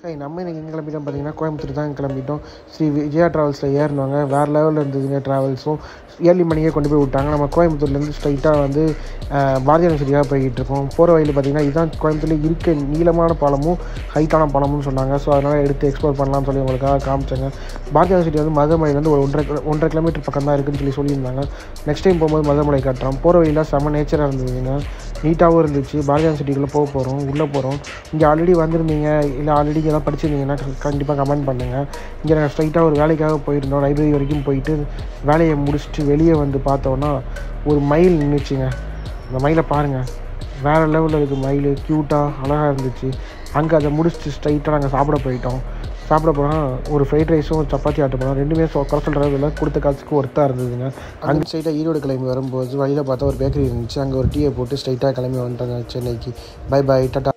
சரி நம்ம இன்னைக்கு எங்கே கிளம்பிட்டோம்? பார்த்தீங்கன்னா கோயம்புத்தூர் தான் கிளம்பிட்டோம். ஸ்ரீ விஜயா ட்ராவல்ஸில் ஏறினாங்க வேறு லெவலில் இருந்ததுங்க ட்ராவல்ஸும் ஏர்லி மணியே கொண்டு போய் விட்டாங்க. நம்ம கோயம்புத்தூர்லேருந்து ஸ்ட்ரைட்டாக வந்து பாரதிய நகரியாக போய்கிட்டு இருக்கோம். போகிற வழியில் பார்த்தீங்கன்னா இதுதான் கோயம்புத்தூரில் இருக்க நீளமான பாலமும் ஹைட்டான பாலமும்னு சொன்னாங்க. ஸோ அதனால் எடுத்து எக்ஸ்ப்ளோர் பண்ணலாம்னு சொல்லி உங்களுக்காக காமிச்சாங்க. பாரதிய யூனிவர்சிட்டி வந்து மதுமலையிலேருந்து ஒரு ஒன்றரை ஒன்றரை கிலோமீட்டர் பக்கம் தான் இருக்குன்னு சொல்லி சொல்லியிருந்தாங்க. நெக்ஸ்ட் டைம் போகும்போது மதுமலை காட்டுறோம். போகிற வழியில் செம்ம நேச்சராக இருந்ததுங்க. நீட்டாகவும் இருந்துச்சு. பாரதியார் சிட்டிக்குள்ளே போக போகிறோம் உள்ளே போகிறோம் இங்கே ஆல்ரெடி வந்திருந்தீங்க இல்லை ஆல்ரெடி இங்கே தான் படிச்சிருந்தீங்கன்னா கண்டிப்பாக கமெண்ட் பண்ணுங்கள் இங்கே நாங்கள் ஸ்ட்ரைட்டாக ஒரு வேலைக்காக போயிருந்தோம். லைப்ரரி வரைக்கும் போயிட்டு வேலையை முடிச்சுட்டு வெளியே வந்து பார்த்தோன்னா ஒரு மயில் நின்றுச்சுங்க அந்த மயிலை பாருங்கள் வேறு லெவலில் இருக்குது மயில் க்யூட்டாக அழகாக இருந்துச்சு. அங்கே அதை முடிச்சுட்டு ஸ்ட்ரைட்டாக நாங்கள் சாப்பிட போயிட்டோம். சாப்பிட போனால் ஒரு ஃப்ரைட் ரைஸும் சப்பாத்தி ஆட்டு போனோம் ரெண்டுமே குறை சொல்கிறது இல்லை. கொடுத்த காசுக்கு ஒர்த்தாக இருந்ததுங்க. அங்கே ஸ்ட்ரைட்டாக ஈரோடு கிளம்பி வரும்போது வழியில் பார்த்தா ஒரு பேக்கரி இருந்துச்சு. அங்கே ஒரு டீயை போட்டு ஸ்ட்ரைட்டாக கிளம்பி வந்துட்டாங்க சென்னைக்கு. By by tata